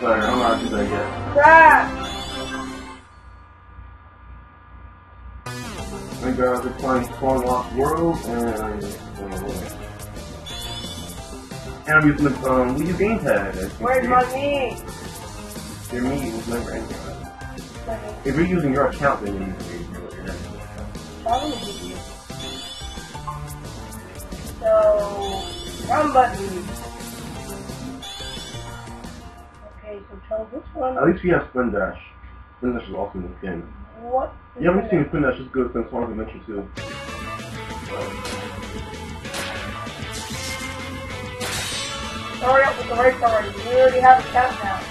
Sorry, I'm not do that yet. Crap! Maybe I was playing Lost World and uh, and I'm using the um, Wii U game pad. as you can Where's my meat? Your meat was never anything. If you're using your account, then you need to be your account. Probably give you. So, run button. Which one. At least we have Spin Dash. Spin Dash is awesome in this game. What? You haven't seen Spin Dash is good since Sonic Adventure 2. Hurry up with the race already. We already have a countdown.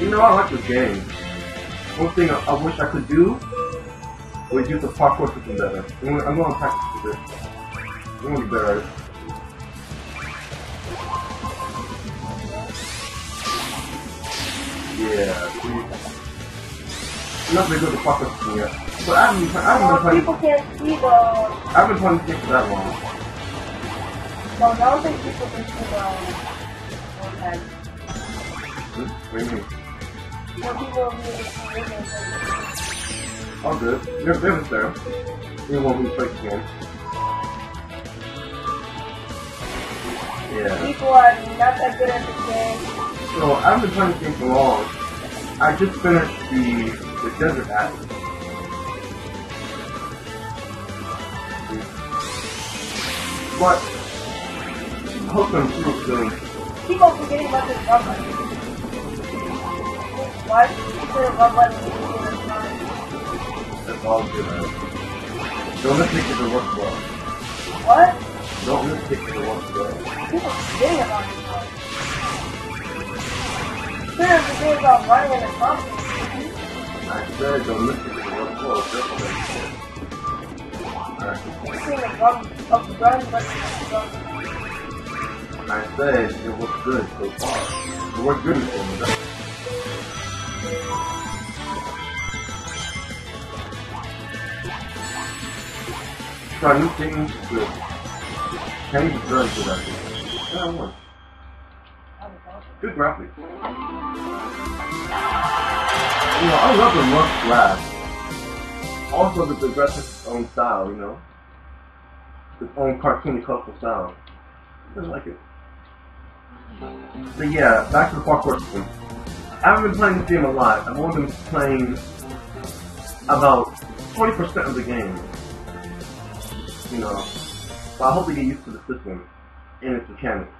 You know, I like this game. One thing I, I wish I could do was use the parkour system better. I'm gonna, I'm gonna practice with this. I'm gonna be better. Yeah, see? I'm not very good at the parkour system yet. But I haven't, been- I haven't been Well, playing, people can't see the. I haven't been playing this game for that long. No, I don't think people can see the. Hmm? What do you mean? More people will be able to see videos. All good. They're, they're there. You won't be the game. Yeah. People are not that good at this game. So I haven't been playing this game for long. I just finished the the Desert Atlas. But I hope to improve soon. Keep on forgetting about this button. Why is the run button easier? That's all good. Don't miss it if it works well. What? Don't miss it if it works well. People forgetting about this the the. I said don't it if it I said. The the it looks good so far. It worked good in the. Try new things, good. Change is very good at it. Yeah. Good graphics. You know, I love the rough glass. Also, the, graphics own style, you know. Its own cartoony, colorful style. I like it. But yeah, back to the parkour system. I haven't been playing this game a lot. I've only been playing about 20% of the game. You know, but I hope to get used to the system and its mechanics.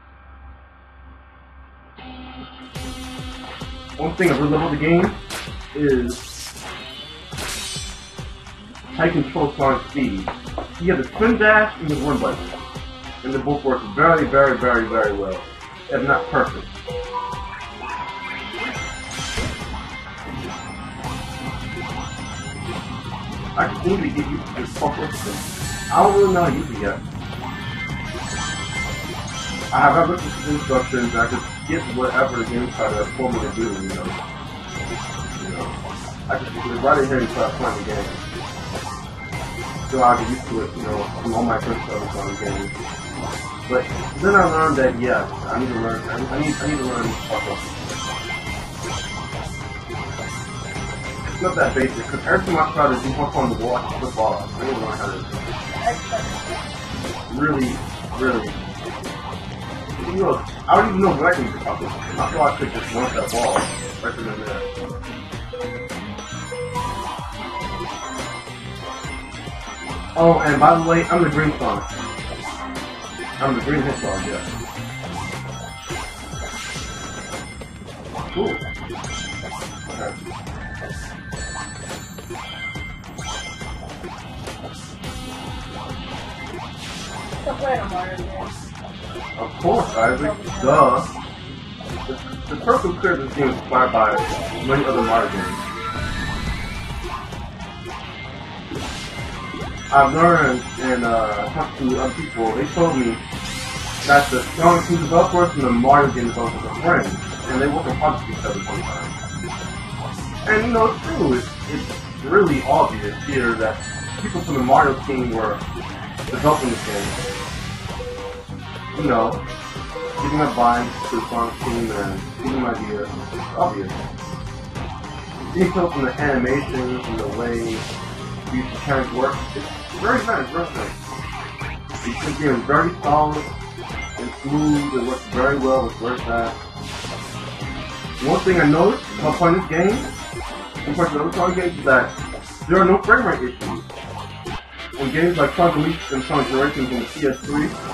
One thing I really love about the game is you control Sonic's speed. You have the spin dash and the run button and they both work very, very, very, very well, if not perfect. I need to get to this system. I don't really know how to use it yet. I have other instructions, I just get whatever the game try to for me to do, you know. You know. I just right in here and start playing the game. So I get used to it, you know, from all my friends started on the game. But then I learned that yes, I need to learn. I I need. I need to learn parkour. It's not that basic because every time I try to do parkour on the wall, I flip off. I need to learn how to really, really. I don't even know what I can do parkour. I thought I could just launch that ball right and there. Oh, and by the way, I'm the green sonic. I'm the green dog, yeah. Cool. Okay. Stop playing Mario. Of course, Isaac. Duh. The, the purple clear is inspired by many other Mario games. I've learned and uh, talked to other people, they told me that the Sonic 2 developers and the Mario game developers are friends, and they work on projects with each other sometimes. And you know, it's true, it's, it's really obvious here that people from the Mario team were developing this game. You know, giving a bind to the Sonic team and giving ideas. It's obvious. You can from the animation, and the way these mechanics work. It's very nice, very nice. Game is very solid and smooth. It works very well. It's very fast. One thing I noticed while playing this game, compared to other Sonic games, is that there are no frame rate issues. In games like Sonic Elite and Sonic Generations on the PS3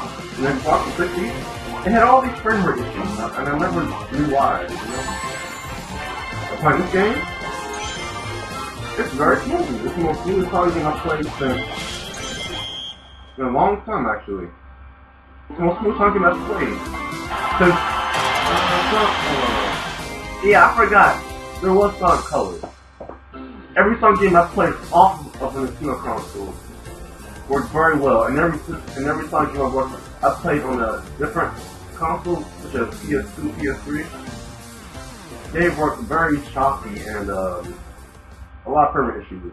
and then Xbox 360, it had all these frame rate issues, and I never knew why. You know? Playing this game, it's very smooth. It's the most smooth Sonic game I've played since in a long time, actually. It's the most smooth game I've played. Since, uh, yeah, I forgot. There was Sonic Colors. Every Sonic game I've played off of the Nintendo console worked very well, and every and every Sonic game I've worked, I've played on a different console, such as PS2, PS3. They worked very choppy and um, a lot of permanent issues.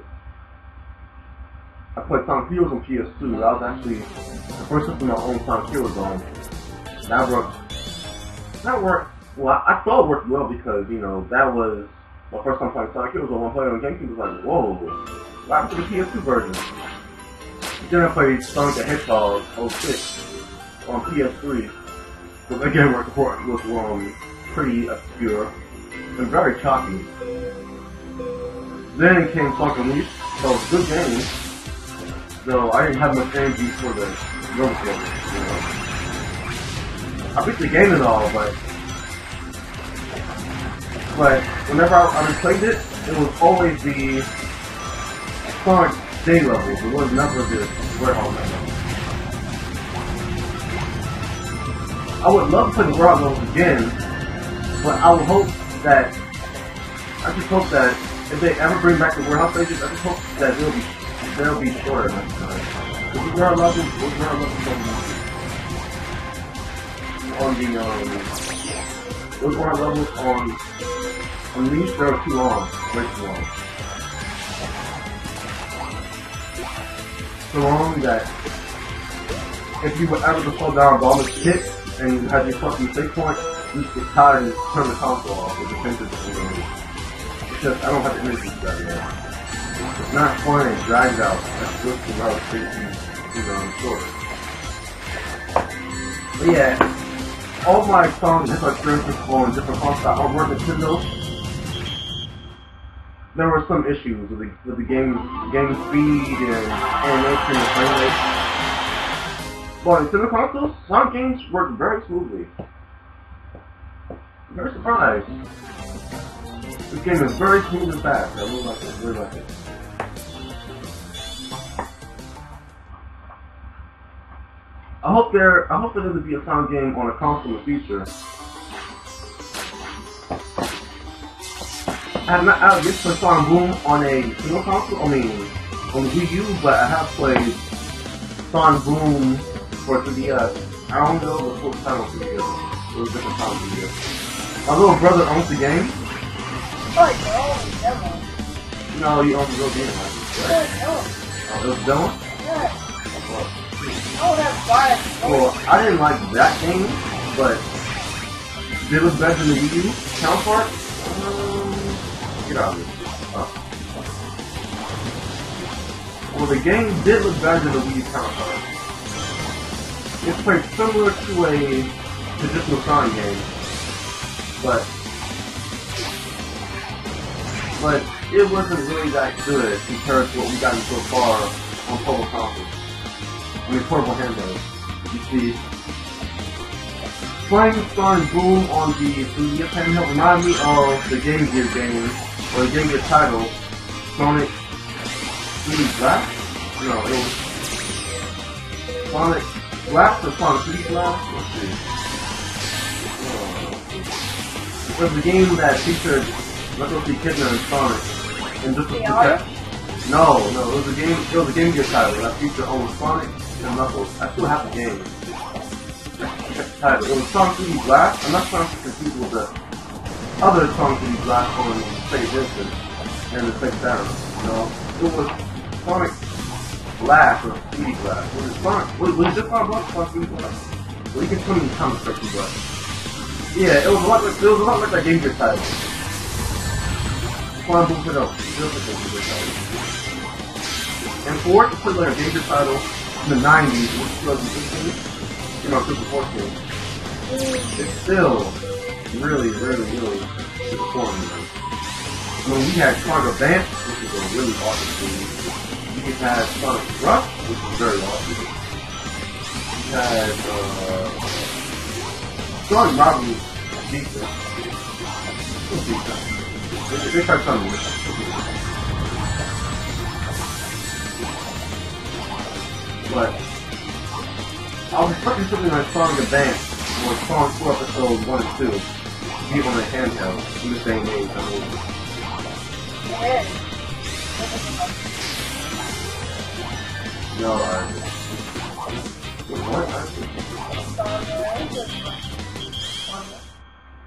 I played Sonic Heroes on PS2. That was actually the first time I owned Sonic Heroes on. That worked. That worked. Well, I thought it worked well because you know that was my first time playing Sonic Heroes. When I played on GameCube, was like, whoa, happened to the PS2 version? Then I played Sonic the Hedgehog 06 on PS3. So again, worked was um, pretty obscure and very choppy. Then came Sonic Unleashed, so it was a good game. Though I didn't have much energy for the real game, you know. I beat the game and all, but but whenever I, I replayed it, it was always the Sonic day levels. It was never the Werehog level. I would love to play the Werehog levels again, but I would hope that I just hope that if they ever bring back the Werehog stages, I just hope that they'll be they'll be shorter next time. Because the Werehog levels, those Werehog levels on the um, those Werehog levels on Unleashed, they were too long, way too long. So long that if you were ever to slow down a ball hit and had your fucking save point, you get tired and turn the console off with the defensive game. It's just, I don't have the energy for that man. It's not fun, it drags out. That's just the route safety, you know, short. But yeah, all my songs, different experiences on different consoles, I work Nintendo. There were some issues with the, with the game, game speed and animation and frame rate. But Nintendo consoles, some games work very smoothly. Very surprised. This game is very smooth and fast. I really like it. Really like it. I hope there. I hope there doesn't be a sound game on a console in the future. I have not out yet to Sonic Boom on a single console. I mean, on the Wii U, but I have played Sonic Boom for 3DS. I don't know the full time on 3DS. It was a different the year. My little brother owns the game. Oh. No, he owns the real game, right? Oh, it was demo? Yeah. Oh, that's fine. Well, I didn't like that game, but it look better than the Wii U counterpart? Um, get out of here. Oh. Well, the game did look better than the Wii U counterpart. It's played similar to a traditional Sonic game, but but it wasn't really that good compared to what we've gotten so far on portable consoles. I mean, portable handhelds. You see, playing Sonic Boom on the 3DS handheld reminded me of the Game Gear game, or the Game Gear title, Sonic 3D Blast? No, it was Sonic Blast or Sonic 3D Blast? Let's see. It was a game that featured Knuckles the Echidna and Sonic, and just to Yeah. protect. No, no, it was a game. It was a Game Gear title that featured only Sonic and Knuckles. I still have the game. Title. It was Sonic 3D Blast. I'm not trying to confuse with the other Sonic 3D Blast on Sega Genesis and the Sega Saturn. You know, it was Sonic Blast or 3D Blast. Was it Sonic? Was, was it just Sonic Blast or Sonic 3D Blast? Well, you can put in the comment section, but yeah, it was a lot like it was a lot like that game your title. It. It a game title. And for it to put like a game title in the 90s, which was 2015, you know, 2014, it's still really, really, really disappointing. Mean, we had Sonic Advance, which is a really awesome game. We had Sonic Rush, which is very awesome. We had, uh, Sonic Robbery, decent. It was decent. They tried something with it. But, I was expecting something like Sonic Advance, or Sonic 4 Episode 1 and 2, to be on the handheld in the same age. I mean, Yeah. What?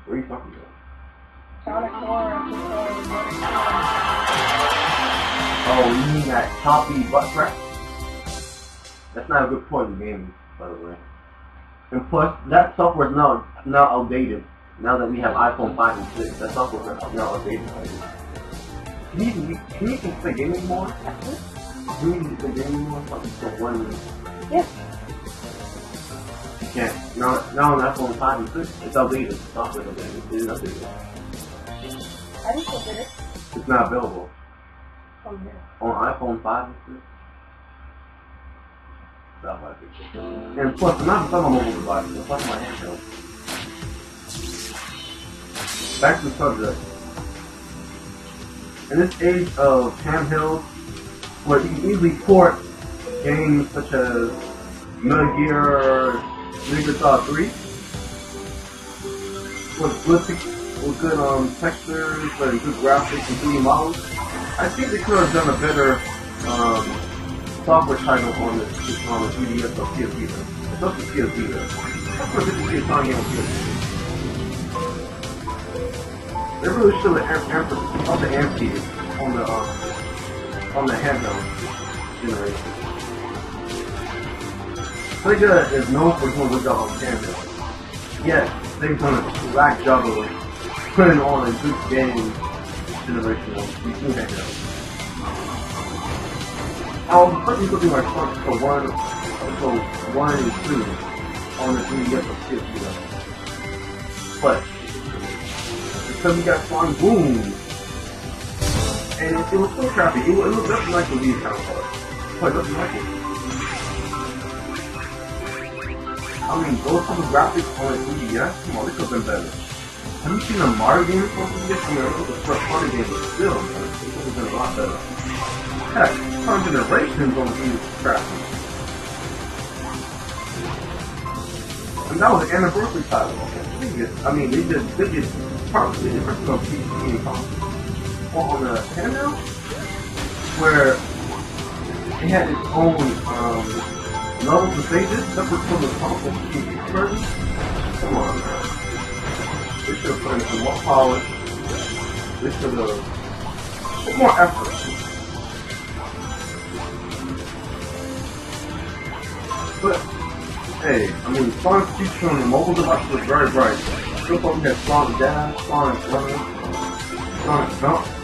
Are you talking about? Sonic 4 episode 1 Oh, you mean that copy butt crack? That's not a good point in gaming, by the way. And plus, that software is now now outdated. Now that we have iPhone 5 and 6, that software is now outdated. Can you can you play games anymore? Can you even play games anymore? Like, so one, Yeah. can't. Now, now on iPhone 5 and 6, it's outdated. The software is outdated. It is outdated. I at it It's not available. from here. on iPhone 5 and 6. That's why I think so. And plus, I'm not talking about mobile devices, I'm talking about handheld. Back to the subject. In this age of handheld, where you can easily port games such as Metal Gear, Gear Solid 3, with good, with good um, textures and good graphics and 3D models, I think they could have done a better um, software title on the on the 3DS or PS Vita. Especially PS Vita. That's what this is on PS Vita. They really should have emphasis on the emphasis on the um, on the handheld generation. Sega is known for doing a good job on handheld. Yet they've done a black job of putting on a good game generation on these new handhelds. I was putting something like Sonic for one, so one and two on the 3DS or PS Vita. But because we got Sonic Boom, and it, was so crappy. It, it looked nothing like the Wii counterpart. Quite nothing like it. I mean, type of graphics on the 3DS, come on, they could have been better. Have you seen the Mario game on 3DS? I mean, I know the first Mario game, but still, man, it could have been a lot better. Heck, Sonic Generations on the 3DS graphics. And that was an anniversary title. They I mean, they just, they just, probably the first on PC and console. On the handheld, where it had its own um, levels and stages separate from the console version. Come on, man. They should have put in some more polish. They should have put more effort. But Hey, I mean, Sonic's future on the mobile device was very bright. Far, we had Sonic Dash, Sonic Run, Sonic Jump,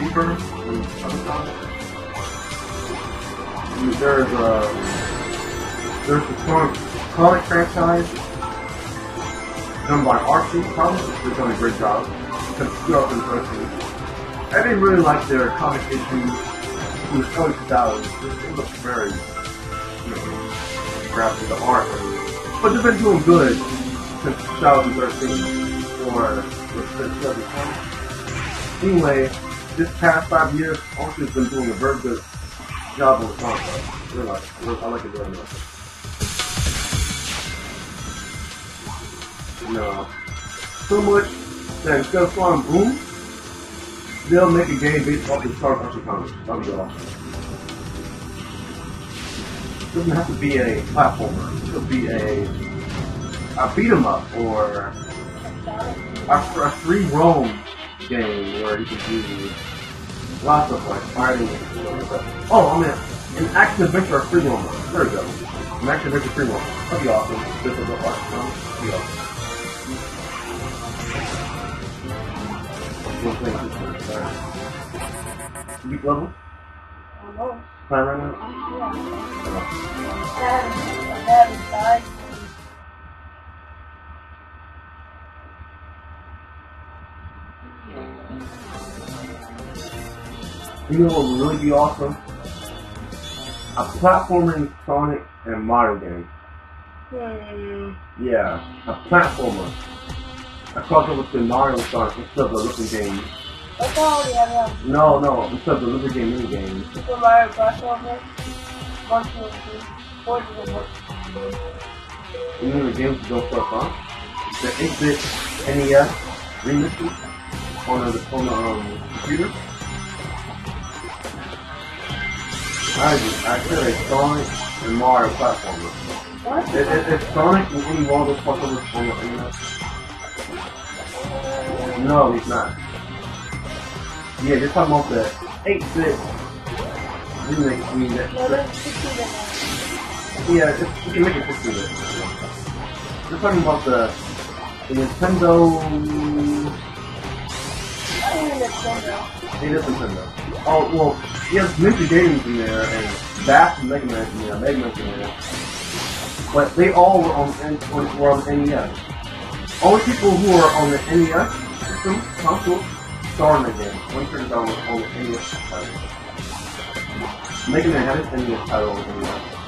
Other Sonic. And There's a there's the Sonic Sonic franchise done by Archie, Comics, They've done a great job. Because it's still up in person. I didn't really like their comic issues in the early 2000s. It looked very, you know, graphic, the art. But they've been doing good since 2013 or since 2020. Anyway, this past five years, has been doing a very good job on the. Really like, I like it very much. No. So much that instead of flying boom, they'll make a game based off the Star Archie comics. That'll be awesome. Doesn't have to be a platformer. It could be a beat 'em up or a free roam game where you can do lots of like fighting and stuff. Oh, I'm in an action adventure free roam. There we go. Max and Victor Primo. That'd be awesome. This is a lot. That'd be awesome. We'll play this one. Level? Almost. Time right now? Yeah. Dad, dad is You know what would really be awesome? A platforming Sonic and Mario game. Hmm. Yeah, a platformer. A crossover between Mario and Sonic instead of the looking game. That's already have one. No, no, instead of the looking game mini game. Super Mario. Over. One, two, three. Four, two. You know the games don't start huh? The 8-bit NES remixes on the on the um, computer. I I said a Sonic and Mario platformer. What? If, if Sonic in any one of those crossovers on the NES, no, he's not. Yeah, you're talking about the 8-bit remix. I mean, that, No, that, 16 yeah, it's, you can make it 16 bit. You're talking about the, the Nintendo. I Nintendo. It is Nintendo. Oh well, he has Ninja Games in there and Bash and Mega Man in there, Mega Man's in there. But they all were on were on NES. Only people who are on the NES system console the game. One turns on on the NES title. Mega Man had his NES title on the NES.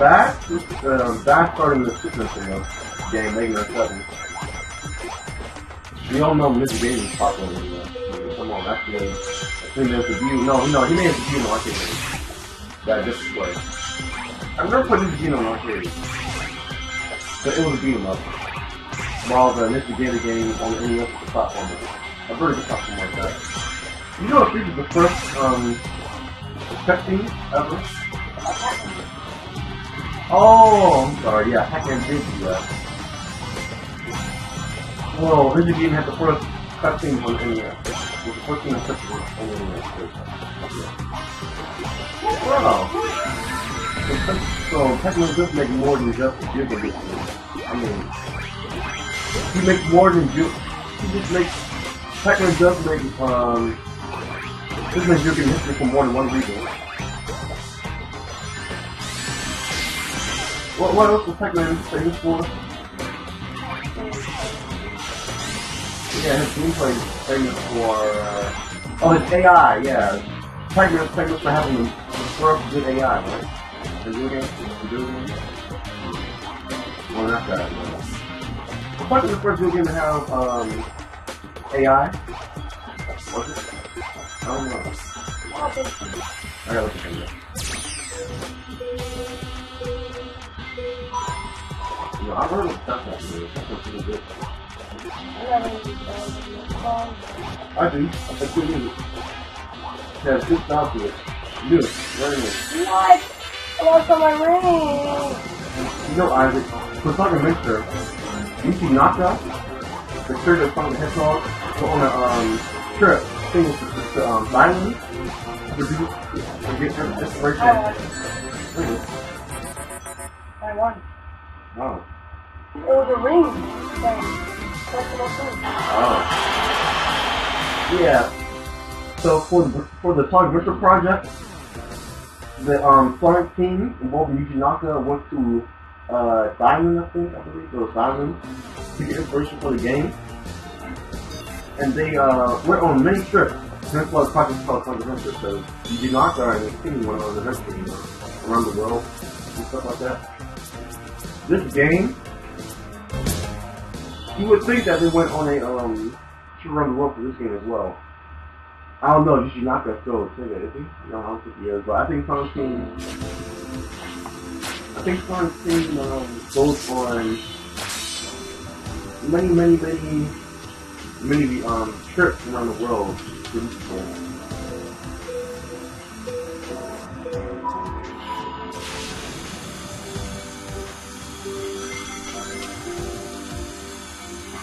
Bash, um, Bash starting the Super Nintendo game, Mega Man 7. We all know. Game is popular in the, come on, that's the, I think there's a view, no, no, he made a view the arcade game. That just play. I remember putting this game on arcade. But it was a beat 'em up. While the Mr. Gator game on the NES was a platformer. A very good platform like that. You know, this is the first, um, cutscene ever? Oh, I'm sorry, yeah, Pac-Man did do that. Well, Ninja Gaiden had the first cutscene on the. It was the first thing that cutscene on the NES. Wow. So, Pac-Man does make more than just a history. I mean, he makes more than Juga. He just makes, Pac-Man does make, um, this makes Juga history for more than one reason. What, what else was Pac-Man famous for? Yeah, his gameplay famous for, uh, oh, his AI, yeah. Pac-Man's famous for having first good AI, right? The video game? The video game? Well, not that, no. Was the first video game to have, um, AI? Was it? I don't know. I gotta look at know, I've heard of stuff movie. That's pretty good. I never even done it. Um, I do. That's good news. It has good style to it. Very new. What? I lost all my ring. You know, Isaac, for Sonic Adventure, Yuji Naka, the character of Sonic the Hedgehog, were on a um, trip, thing with the, the um, island, produce, and get their inspiration. I won. I won. Wow. A ring. Oh. Yeah. So for the for the Sonic Adventure project, the um Sonic team involving Yuji Naka went to uh Diamond, I think, I believe it was Diamond, to get inspiration for the game. And they uh went on many trips. That's why the project is called Sonic Adventure. So Yuji Naka and his team went on an adventure you know, around the world and stuff like that. This game you would think that they went on a um to run the world for this game as well. I don't know, Yuji Naka still a Sega, is he? No, I don't think he is, but I think Team I think Team um, goes on many, many, many many um trips around the world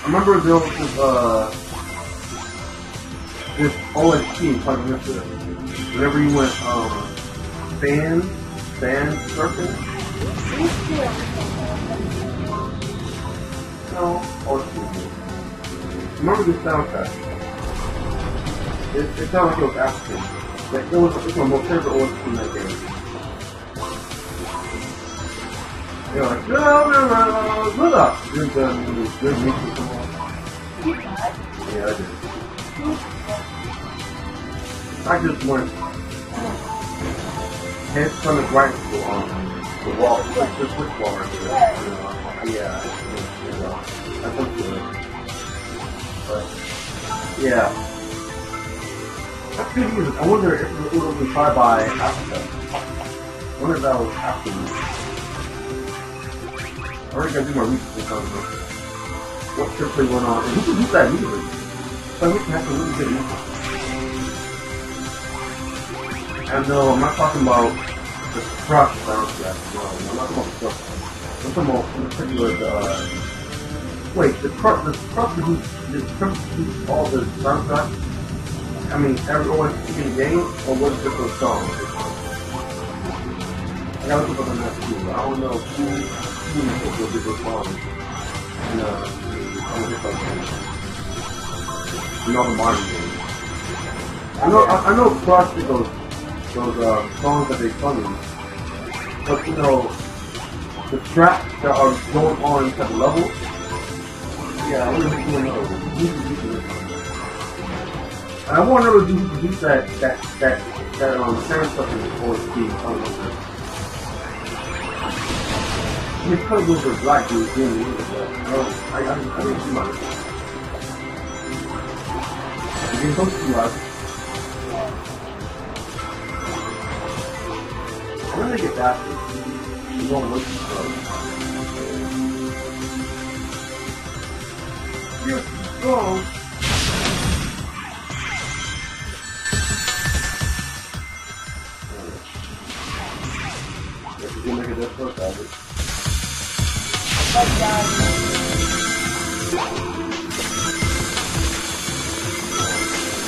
Remember there was this, uh, this OST in Sonic Adventure whenever you went um fan fan are No, school. Remember the soundtrack? It, it sounded like it was African. Like it was it's my most favorite school in that game. You know, like no no no no look up. Good uh, good music. Keep that. Yeah, I did. I just went head from the right to on the wall, just the switch wall right there. You yeah, good. But yeah, that's good. I wonder if it was inspired by Africa. I wonder if that was African. I already gotta do my research on this. What typically went on, and who produced that music? Can have some really good music. And no, I'm not talking about the crush soundtrack. No, I'm not talking about the crush. I'm talking about in particular the. Uh, wait, the crush, the crush who the crush who all the soundtrack. I mean, everyone in the game, or it just those songs? I gotta look up on that too. I don't know who who will do those songs. And uh, I'm gonna hit those modern. I know, I, I know did those those uh, songs that they sung in. But you know, the tracks that are going on inside the level, yeah, I doing those. Who's producing this? And I want to who produced that that that that um Sharon stuff in the fourth team. I don't know. I mean, because those are black dudes doing the music, I I, I, didn't see much. You can post to us. When they get back, you won't look for Here we go. You I would. But, um,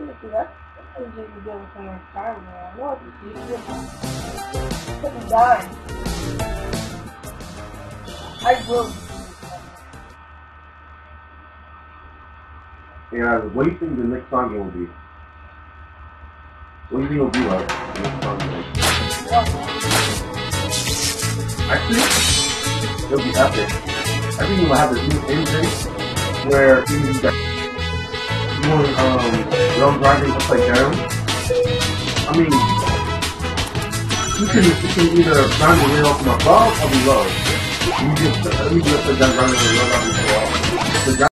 You got it? Hmm? Why don't we complete it? Understand, understand. I will. Yeah, what do you think the next song will be? What do you think it'll be like? The next song like? Actually, it'll be epic. I think we'll have this new engine where you can you want um grinding upside down. I mean, you can you can either grind the way off from above or below. You just uh, you just upside down way up above. The